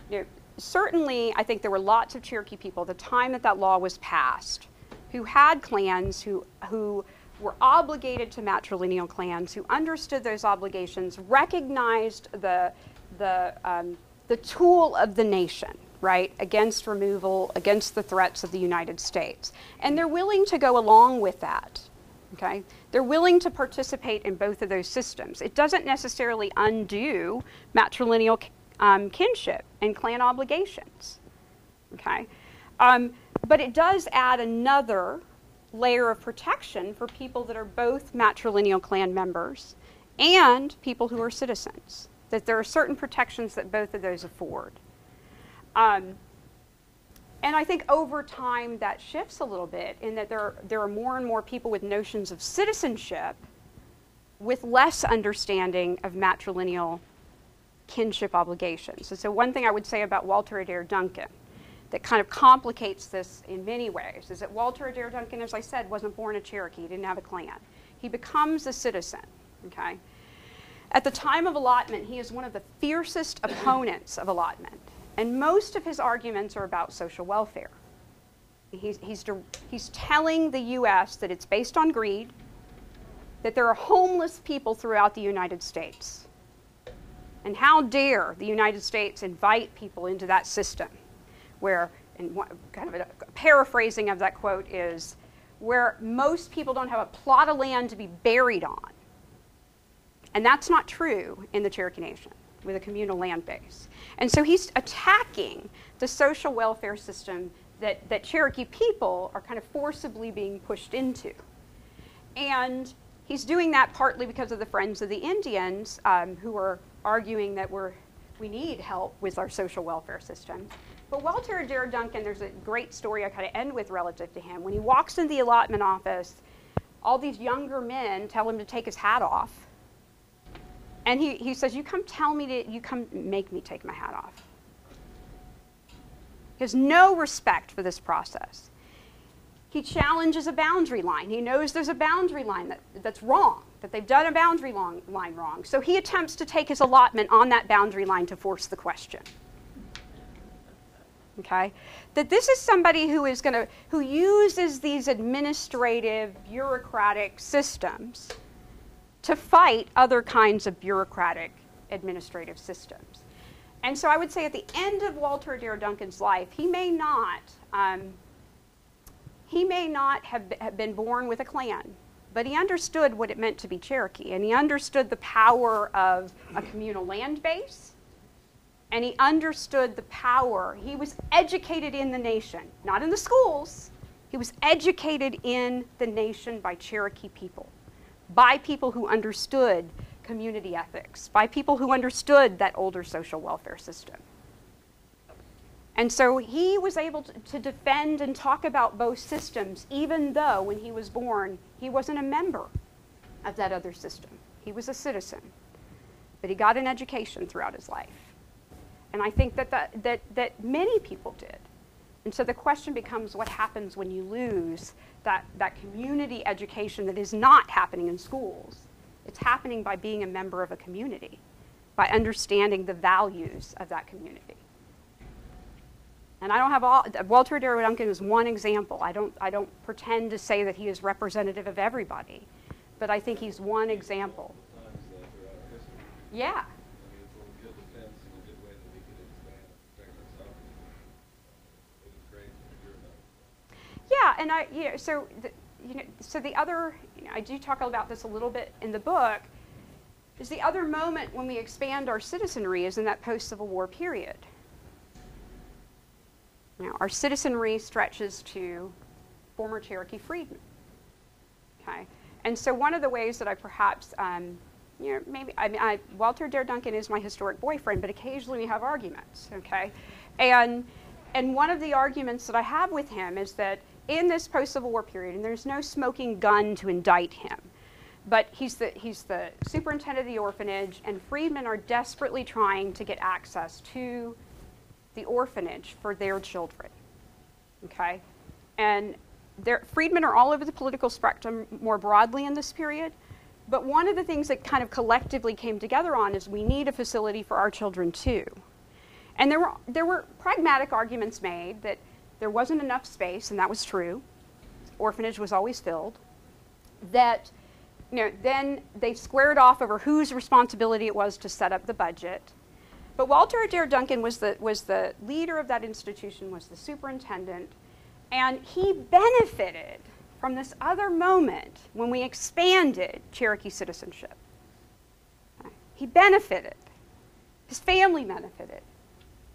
you know, certainly I think there were lots of Cherokee people at the time that that law was passed, who had clans, who who were obligated to matrilineal clans, who understood those obligations, recognized the the um, the tool of the nation, right, against removal, against the threats of the United States, and they're willing to go along with that. Okay? They're willing to participate in both of those systems. It doesn't necessarily undo matrilineal um, kinship and clan obligations. Okay? Um, but it does add another layer of protection for people that are both matrilineal clan members and people who are citizens. That there are certain protections that both of those afford. Um, and I think over time that shifts a little bit in that there are, there are more and more people with notions of citizenship with less understanding of matrilineal kinship obligations. And so, one thing I would say about Walter Adair Duncan that kind of complicates this in many ways is that Walter Adair Duncan, as I said, wasn't born a Cherokee, he didn't have a clan. He becomes a citizen, okay? At the time of allotment, he is one of the fiercest opponents of allotment. And most of his arguments are about social welfare. He's, he's, he's telling the U.S. that it's based on greed, that there are homeless people throughout the United States. And how dare the United States invite people into that system where, and kind of a paraphrasing of that quote is, where most people don't have a plot of land to be buried on. And that's not true in the Cherokee Nation with a communal land base. And so he's attacking the social welfare system that, that Cherokee people are kind of forcibly being pushed into. And he's doing that partly because of the Friends of the Indians um, who are arguing that we're, we need help with our social welfare system. But Walter Adair Duncan, there's a great story I kind of end with relative to him. When he walks into the allotment office, all these younger men tell him to take his hat off and he, he says, You come tell me to, you come make me take my hat off. He has no respect for this process. He challenges a boundary line. He knows there's a boundary line that, that's wrong, that they've done a boundary long, line wrong. So he attempts to take his allotment on that boundary line to force the question. Okay? That this is somebody who is going to, who uses these administrative, bureaucratic systems to fight other kinds of bureaucratic administrative systems. And so I would say at the end of Walter Adair Duncan's life, he may not, um, he may not have, have been born with a clan, but he understood what it meant to be Cherokee, and he understood the power of a communal land base, and he understood the power. He was educated in the nation, not in the schools. He was educated in the nation by Cherokee people by people who understood community ethics, by people who understood that older social welfare system. And so he was able to, defend and talk about both systems, even though when he was born, he wasn't a member of that other system. He was a citizen. But he got an education throughout his life. And I think that, that, that, that many people did. And so the question becomes what happens when you lose that, that community education that is not happening in schools? It's happening by being a member of a community, by understanding the values of that community. And I don't have all, Walter Duncan is one example. I don't, I don't pretend to say that he is representative of everybody, but I think he's one example. Yeah. Yeah, and I, know, so, the, you know, so the other, you know, I do talk about this a little bit in the book, is the other moment when we expand our citizenry is in that post-Civil War period. Now, our citizenry stretches to former Cherokee freedmen. Okay, and so one of the ways that I perhaps, um, you know, maybe I mean, I, Walter Adair Duncan is my historic boyfriend, but occasionally we have arguments. Okay, and and one of the arguments that I have with him is that in this post Civil War period, and there's no smoking gun to indict him, but he's the, he's the superintendent of the orphanage, and freedmen are desperately trying to get access to the orphanage for their children. Okay? And freedmen are all over the political spectrum more broadly in this period. But one of the things that kind of collectively came together on is we need a facility for our children too. And there were, there were pragmatic arguments made that there wasn't enough space, and that was true. Orphanage was always filled. That, you know, then they squared off over whose responsibility it was to set up the budget. But Walter Adair Duncan was the, was the leader of that institution, was the superintendent, and he benefited from this other moment when we expanded Cherokee citizenship. He benefited. His family benefited.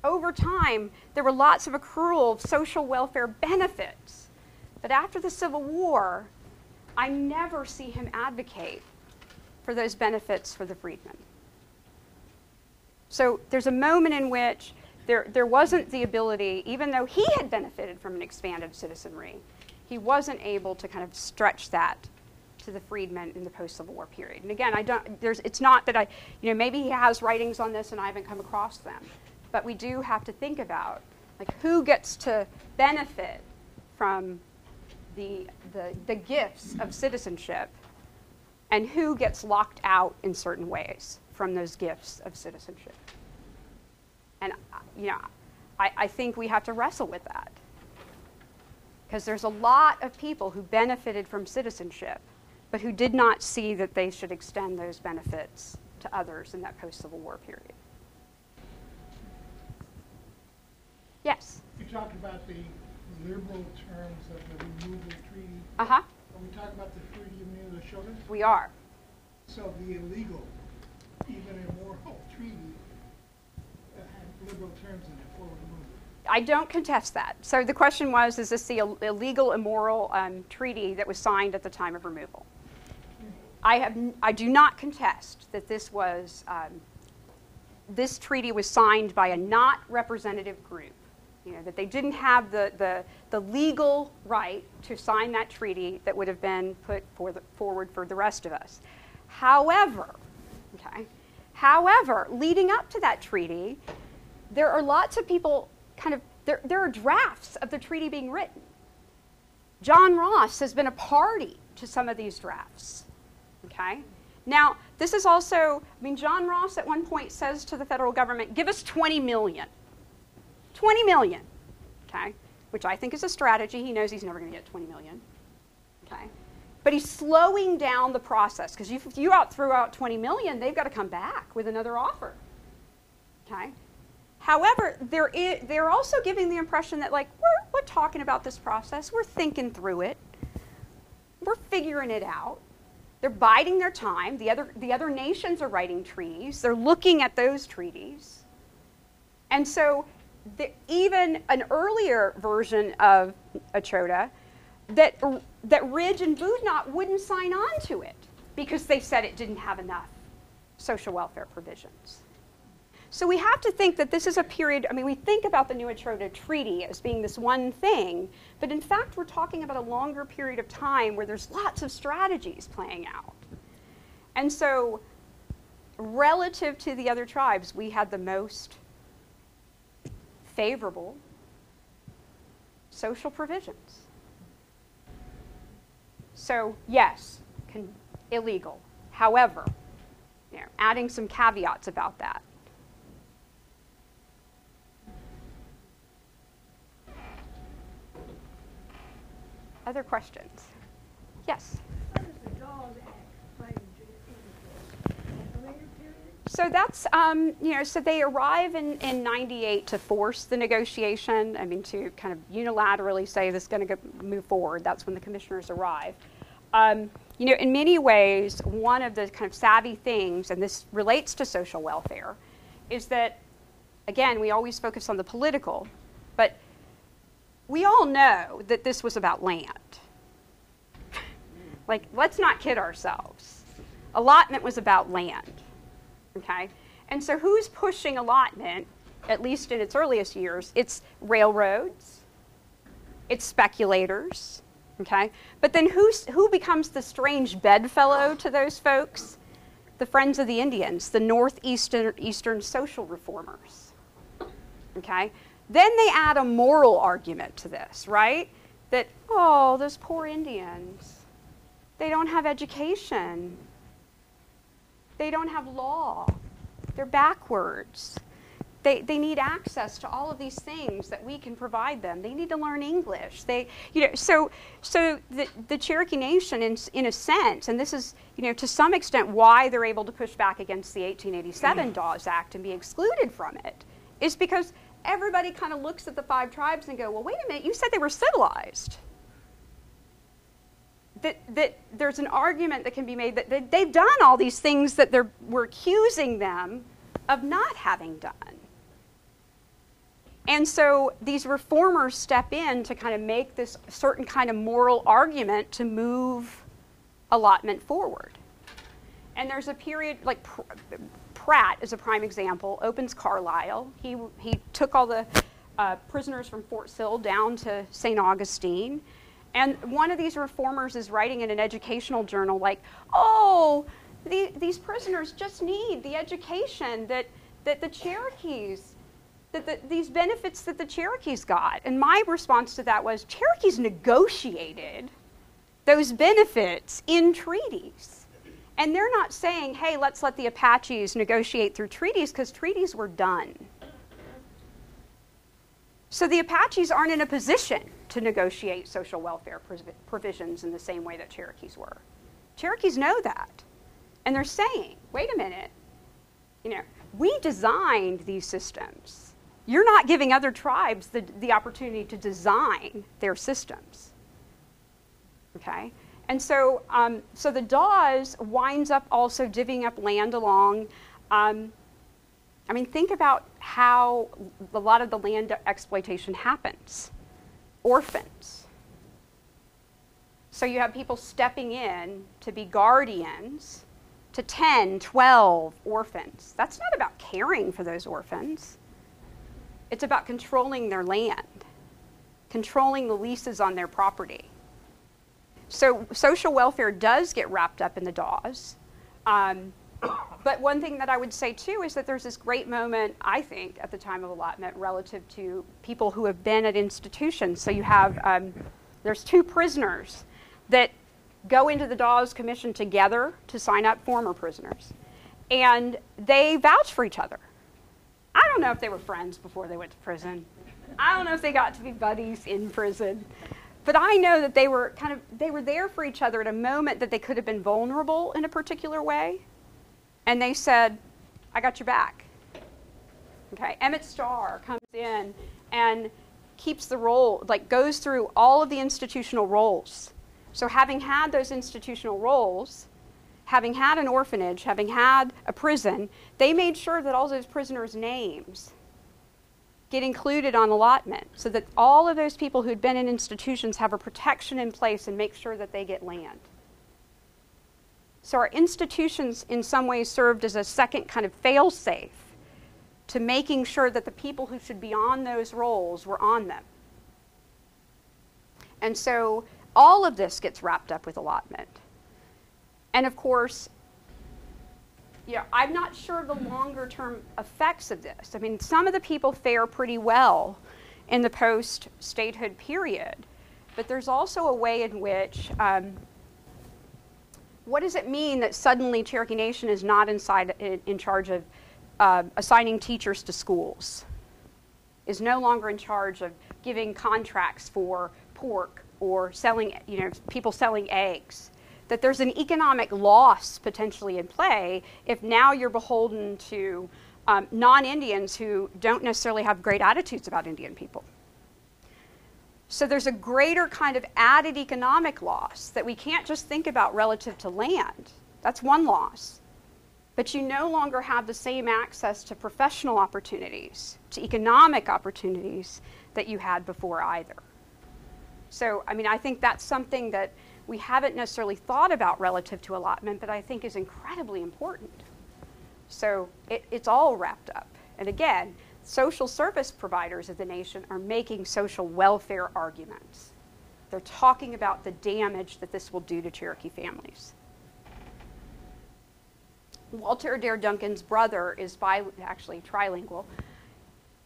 Over time, there were lots of accrual of social welfare benefits. But after the Civil War, I never see him advocate for those benefits for the freedmen. So there's a moment in which there, there wasn't the ability, even though he had benefited from an expanded citizenry, he wasn't able to kind of stretch that to the freedmen in the post-Civil War period. And again, I don't, there's, it's not that I, you know, maybe he has writings on this and I haven't come across them, but we do have to think about like who gets to benefit from the, the, the gifts of citizenship and who gets locked out in certain ways from those gifts of citizenship. And, you know, I, I think we have to wrestle with that. Because there's a lot of people who benefited from citizenship, but who did not see that they should extend those benefits to others in that post Civil War period. Yes? You talked about the liberal terms of the removal treaty. Uh huh. Are we talking about the Treaty of Minnesota? We are. So the illegal, even immoral treaty that had liberal terms in it for removal. I don't contest that. So the question was is this the Ill- illegal, immoral um, treaty that was signed at the time of removal? I, have, n- I do not contest that this was, um, this treaty was signed by a not representative group. You know, that they didn't have the, the, the legal right to sign that treaty that would have been put for the, forward for the rest of us. However, okay, however, leading up to that treaty, there are lots of people kind of, there, there are drafts of the treaty being written. John Ross has been a party to some of these drafts. Okay? Now, this is also, I mean, John Ross at one point says to the federal government, give us 20 million. 20 million. Okay? Which I think is a strategy. He knows he's never going to get 20 million. Okay? But he's slowing down the process because if you out threw out 20 million, they've got to come back with another offer. Okay? However, they're, i- they're also giving the impression that, like, we're, we're talking about this process, we're thinking through it, we're figuring it out. They're biding their time. The other, the other nations are writing treaties, they're looking at those treaties. And so, the, even an earlier version of Echota, that, that Ridge and Boudinot wouldn't sign on to it because they said it didn't have enough social welfare provisions. So we have to think that this is a period, I mean, we think about the New Echota Treaty as being this one thing, but in fact, we're talking about a longer period of time where there's lots of strategies playing out. And so, relative to the other tribes, we had the most favorable social provisions. So, yes, con- illegal. However, you know, adding some caveats about that. Other questions? Yes. How does the Dawes Act play into it? A later period? So that's, um, you know, so they arrive in, in 98 to force the negotiation. I mean, to kind of unilaterally say this is going to move forward. That's when the commissioners arrive. Um, you know, in many ways, one of the kind of savvy things, and this relates to social welfare, is that, again, we always focus on the political, but we all know that this was about land. like, let's not kid ourselves. Allotment was about land. Okay? And so, who's pushing allotment, at least in its earliest years? It's railroads, it's speculators, Okay? But then who's, who becomes the strange bedfellow to those folks? The Friends of the Indians, the Northeastern Eastern social reformers. Okay? Then they add a moral argument to this, right? That, oh, those poor Indians, they don't have education, they don't have law, they're backwards. They, they need access to all of these things that we can provide them. They need to learn English. They, you know, so, so the, the Cherokee Nation, in, in a sense, and this is, you know, to some extent why they're able to push back against the 1887 mm-hmm. Dawes Act and be excluded from it, is because everybody kind of looks at the five tribes and go, well, wait a minute, you said they were civilized. That, that there's an argument that can be made that they, they've done all these things that they're, we're accusing them of not having done. And so these reformers step in to kind of make this certain kind of moral argument to move allotment forward. And there's a period like Pratt is a prime example. Opens Carlisle. He he took all the uh, prisoners from Fort Sill down to St. Augustine. And one of these reformers is writing in an educational journal, like, oh, the, these prisoners just need the education that, that the Cherokees that the, these benefits that the Cherokees got. And my response to that was Cherokees negotiated those benefits in treaties. And they're not saying, hey, let's let the Apaches negotiate through treaties because treaties were done. So the Apaches aren't in a position to negotiate social welfare provisions in the same way that Cherokees were. Cherokees know that. And they're saying, wait a minute, you know, we designed these systems you're not giving other tribes the, the opportunity to design their systems. Okay? And so, um, so the Dawes winds up also divvying up land along. Um, I mean, think about how a lot of the land exploitation happens. Orphans. So you have people stepping in to be guardians to 10, 12 orphans. That's not about caring for those orphans. It's about controlling their land, controlling the leases on their property. So social welfare does get wrapped up in the Dawes. Um, but one thing that I would say too is that there's this great moment, I think, at the time of allotment relative to people who have been at institutions. So you have, um, there's two prisoners that go into the Dawes Commission together to sign up former prisoners. And they vouch for each other. I don't know if they were friends before they went to prison. I don't know if they got to be buddies in prison. But I know that they were kind of they were there for each other at a moment that they could have been vulnerable in a particular way. And they said, I got your back. Okay. Emmett Starr comes in and keeps the roll, like goes through all of the institutional rolls. So having had those institutional rolls, having had an orphanage, having had a prison, they made sure that all those prisoners' names get included on allotment so that all of those people who'd been in institutions have a protection in place and make sure that they get land. So our institutions in some ways served as a second kind of fail-safe to making sure that the people who should be on those rolls were on them. And so all of this gets wrapped up with allotment. And of course, know, I'm not sure the longer term effects of this. I mean, some of the people fare pretty well in the post statehood period, but there's also a way in which um, what does it mean that suddenly Cherokee Nation is not inside in, in charge of uh, assigning teachers to schools, is no longer in charge of giving contracts for pork or selling, you know, people selling eggs? that there's an economic loss potentially in play if now you're beholden to um, non Indians who don't necessarily have great attitudes about Indian people. So there's a greater kind of added economic loss that we can't just think about relative to land. That's one loss. But you no longer have the same access to professional opportunities, to economic opportunities that you had before either. So, I mean, I think that's something that we haven't necessarily thought about relative to allotment, but I think is incredibly important. So it, it's all wrapped up. And again, social service providers of the nation are making social welfare arguments. They're talking about the damage that this will do to Cherokee families. Walter Adair Duncan's brother is bi- actually trilingual.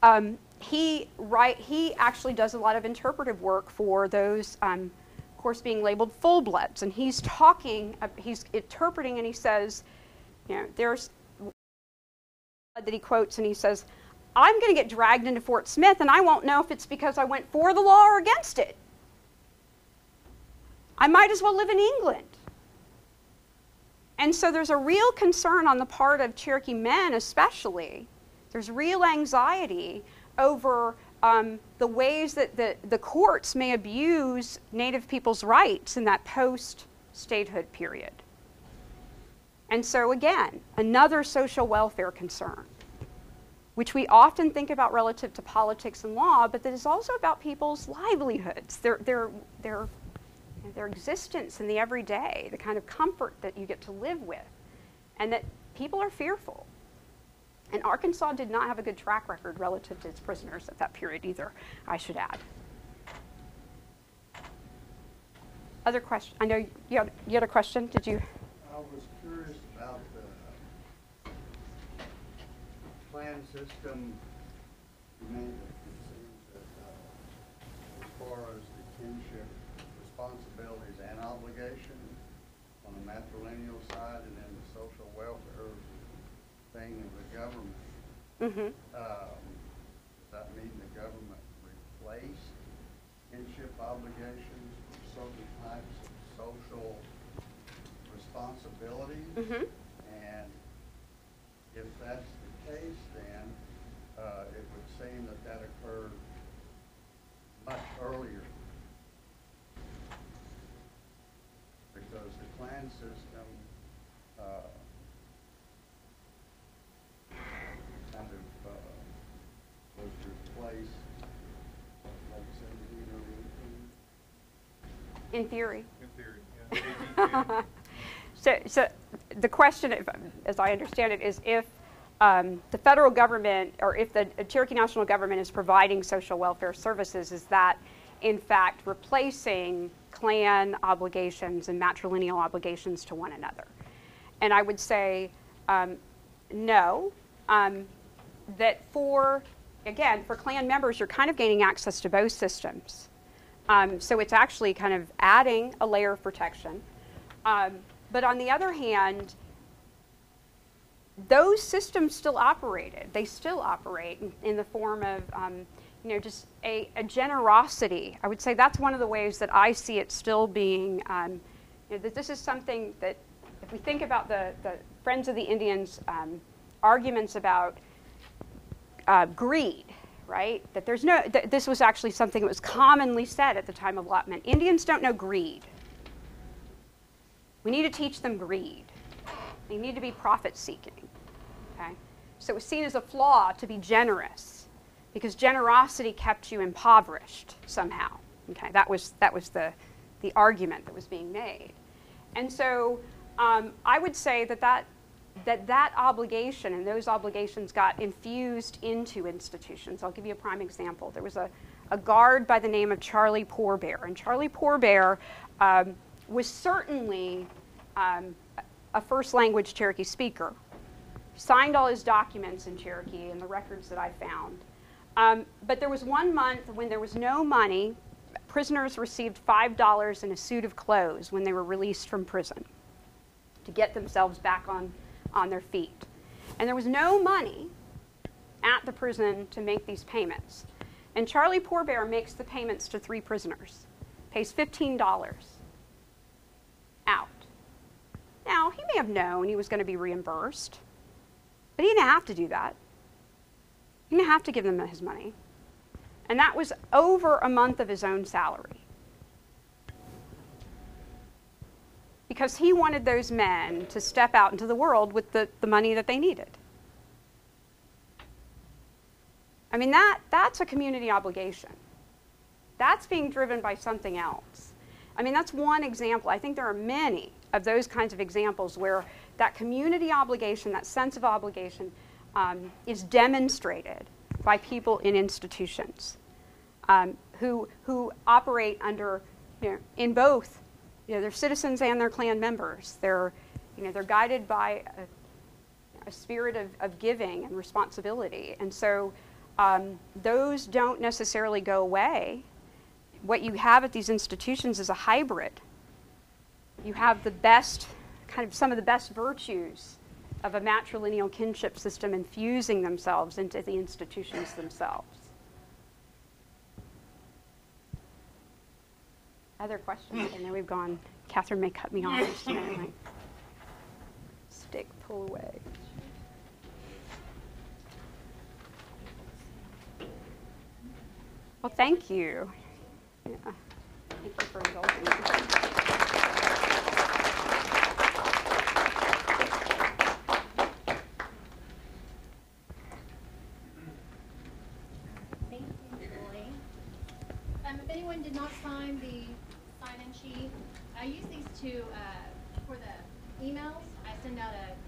Um, he, write, he actually does a lot of interpretive work for those, um, of course, being labeled full bloods. And he's talking, uh, he's interpreting, and he says, you know, there's that he quotes, and he says, I'm going to get dragged into Fort Smith, and I won't know if it's because I went for the law or against it. I might as well live in England. And so there's a real concern on the part of Cherokee men, especially. There's real anxiety over um, the ways that the, the courts may abuse Native people's rights in that post statehood period. And so, again, another social welfare concern, which we often think about relative to politics and law, but that is also about people's livelihoods, their, their, their their existence in the everyday, the kind of comfort that you get to live with, and that people are fearful. And Arkansas did not have a good track record relative to its prisoners at that period either, I should add. Other question? I know you had, you had a question. Did you? I was curious about the clan system. Made it, it that, uh, as far as the kinship responsibilities and obligations on the matrilineal side and then the social welfare thing of the government. Mm-hmm. Um, does that mean the government replaced kinship obligations for certain types of social responsibilities? Mm-hmm. And if that's the case, then, uh, it would seem that that occurred much earlier. Because the clan system, uh, kind of, uh, was replaced, like seventeen or eighteen. In theory. In theory, yeah. So, so the question, if, as I understand it, is if um, the federal government or if the Cherokee National Government is providing social welfare services, is that in fact replacing clan obligations and matrilineal obligations to one another? And I would say um, no. Um, that for, again, for clan members, you're kind of gaining access to both systems. Um, so it's actually kind of adding a layer of protection. Um, but on the other hand, those systems still operated. They still operate in, in the form of, um, you know, just a, a, generosity. I would say that's one of the ways that I see it still being, um, you know, that this is something that, if we think about the, the Friends of the Indians um, arguments about uh, greed, right? That there's no, th- this was actually something that was commonly said at the time of allotment. Indians don't know greed. We need to teach them greed. They need to be profit seeking. Okay? So it was seen as a flaw to be generous because generosity kept you impoverished somehow. Okay? That was, that was the, the argument that was being made. And so um, I would say that that, that that obligation and those obligations got infused into institutions. I'll give you a prime example. There was a, a guard by the name of Charlie Poorbear, and Charlie Poorbear um, was certainly um, a first language Cherokee speaker. Signed all his documents in Cherokee and the records that I found. Um, but there was one month when there was no money. Prisoners received $5 and a suit of clothes when they were released from prison to get themselves back on, on their feet. And there was no money at the prison to make these payments. And Charlie Poorbear makes the payments to three prisoners, pays $15 out. Now, he may have known he was going to be reimbursed, but he didn't have to do that. He didn't have to give them his money. And that was over a month of his own salary. Because he wanted those men to step out into the world with the, the money that they needed. I mean, that, that's a community obligation. That's being driven by something else. I mean, that's one example. I think there are many of those kinds of examples where that community obligation, that sense of obligation, um, is demonstrated by people in institutions um, who, who operate under you know, in both. You know, they're citizens and they're clan members. They're, you know, they're guided by a, a spirit of, of giving and responsibility. And so um, those don't necessarily go away. What you have at these institutions is a hybrid. You have the best, kind of some of the best virtues of a matrilineal kinship system infusing themselves into the institutions themselves. Other questions? I know we've gone, Catherine may cut me off just a like, Stick, pull away. Well, thank you. Yeah. Thank you for indulging me. Thank you, Julie. Um, if anyone did not sign the sheet, I use these to, uh, for the emails. I send out a